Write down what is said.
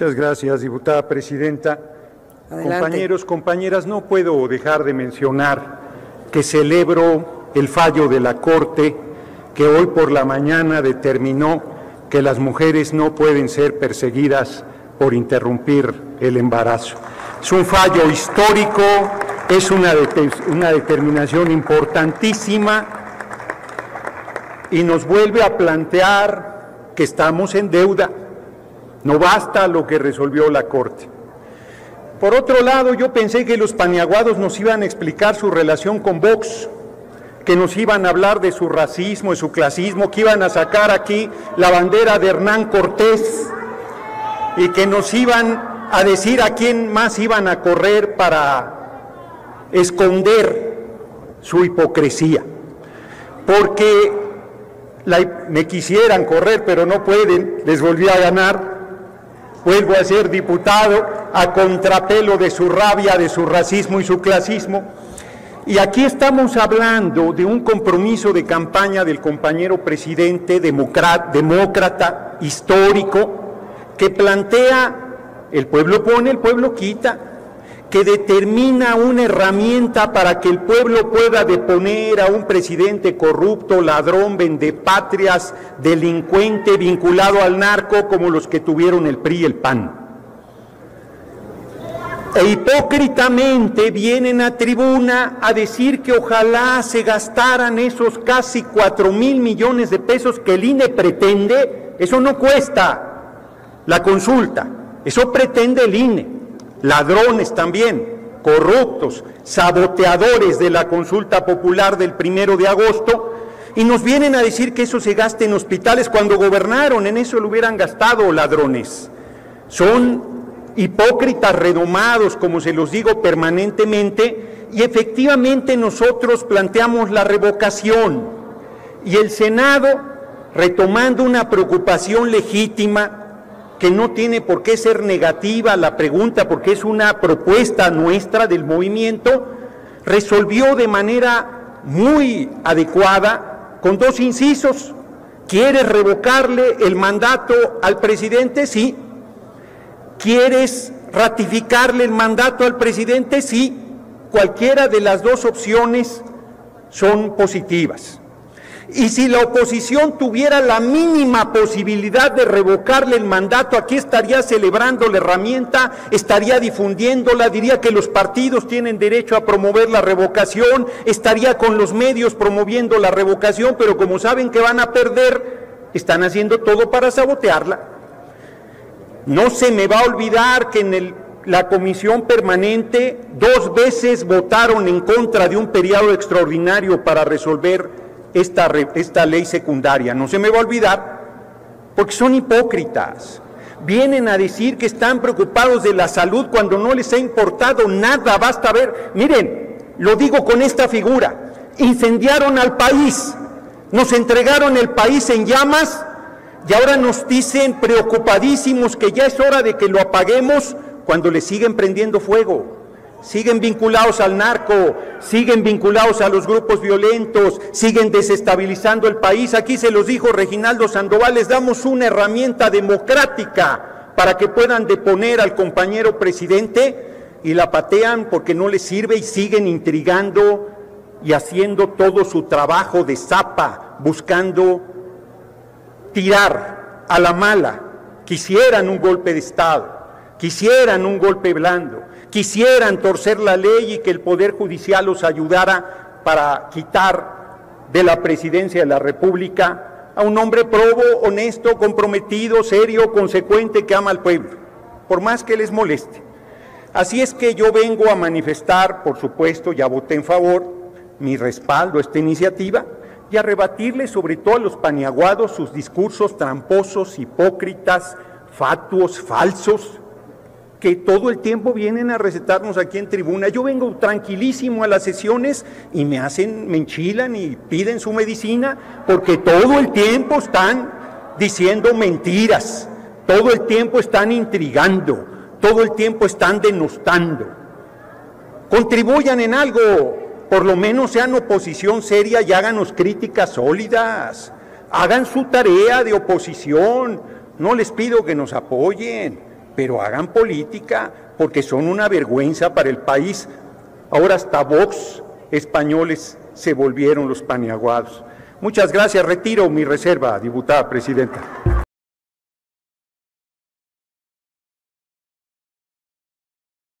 Muchas gracias, diputada presidenta. Compañeros, compañeras, no puedo dejar de mencionar que celebro el fallo de la Corte que hoy por la mañana determinó que las mujeres no pueden ser perseguidas por interrumpir el embarazo. Es un fallo histórico, es una, una determinación importantísima y nos vuelve a plantear que estamos en deuda no basta lo que resolvió la Corte. Por otro lado, yo pensé que los paniaguados nos iban a explicar su relación con Vox, que nos iban a hablar de su racismo, de su clasismo, que iban a sacar aquí la bandera de Hernán Cortés y que nos iban a decir a quién más iban a correr para esconder su hipocresía. Porque me quisieran correr, pero no pueden, les volví a ganar vuelvo a ser diputado a contrapelo de su rabia, de su racismo y su clasismo. Y aquí estamos hablando de un compromiso de campaña del compañero presidente demócrata, histórico, que plantea el pueblo pone, el pueblo quita, que determina una herramienta para que el pueblo pueda deponer a un presidente corrupto, ladrón, vendepatrias, delincuente, vinculado al narco, como los que tuvieron el PRI y el PAN. E hipócritamente vienen a tribuna a decir que ojalá se gastaran esos casi cuatro mil millones de pesos que el INE pretende. Eso no cuesta la consulta, eso pretende el INE ladrones también, corruptos, saboteadores de la consulta popular del primero de agosto, y nos vienen a decir que eso se gaste en hospitales cuando gobernaron, en eso lo hubieran gastado ladrones. Son hipócritas redomados, como se los digo permanentemente, y efectivamente nosotros planteamos la revocación. Y el Senado, retomando una preocupación legítima, que no tiene por qué ser negativa la pregunta, porque es una propuesta nuestra del movimiento, resolvió de manera muy adecuada con dos incisos. ¿Quieres revocarle el mandato al presidente? Sí. ¿Quieres ratificarle el mandato al presidente? Sí. Cualquiera de las dos opciones son positivas. Y si la oposición tuviera la mínima posibilidad de revocarle el mandato, aquí estaría celebrando la herramienta, estaría difundiéndola, diría que los partidos tienen derecho a promover la revocación, estaría con los medios promoviendo la revocación, pero como saben que van a perder, están haciendo todo para sabotearla. No se me va a olvidar que en la comisión permanente dos veces votaron en contra de un periodo extraordinario para resolver esta, esta ley secundaria. No se me va a olvidar, porque son hipócritas. Vienen a decir que están preocupados de la salud cuando no les ha importado nada. Basta ver, miren, lo digo con esta figura, incendiaron al país, nos entregaron el país en llamas y ahora nos dicen preocupadísimos que ya es hora de que lo apaguemos cuando le siguen prendiendo fuego siguen vinculados al narco, siguen vinculados a los grupos violentos, siguen desestabilizando el país. Aquí se los dijo Reginaldo Sandoval, les damos una herramienta democrática para que puedan deponer al compañero presidente y la patean porque no les sirve y siguen intrigando y haciendo todo su trabajo de zapa, buscando tirar a la mala. Quisieran un golpe de Estado, quisieran un golpe blando quisieran torcer la ley y que el Poder Judicial los ayudara para quitar de la presidencia de la República a un hombre probo, honesto, comprometido, serio, consecuente, que ama al pueblo, por más que les moleste. Así es que yo vengo a manifestar, por supuesto, ya voté en favor, mi respaldo a esta iniciativa y a rebatirle sobre todo a los paniaguados sus discursos tramposos, hipócritas, fatuos, falsos, que todo el tiempo vienen a recetarnos aquí en tribuna. Yo vengo tranquilísimo a las sesiones y me hacen, me enchilan y piden su medicina porque todo el tiempo están diciendo mentiras, todo el tiempo están intrigando, todo el tiempo están denostando. Contribuyan en algo, por lo menos sean oposición seria y háganos críticas sólidas. Hagan su tarea de oposición. No les pido que nos apoyen pero hagan política porque son una vergüenza para el país. Ahora hasta Vox españoles se volvieron los paneaguados. Muchas gracias. Retiro mi reserva, diputada presidenta.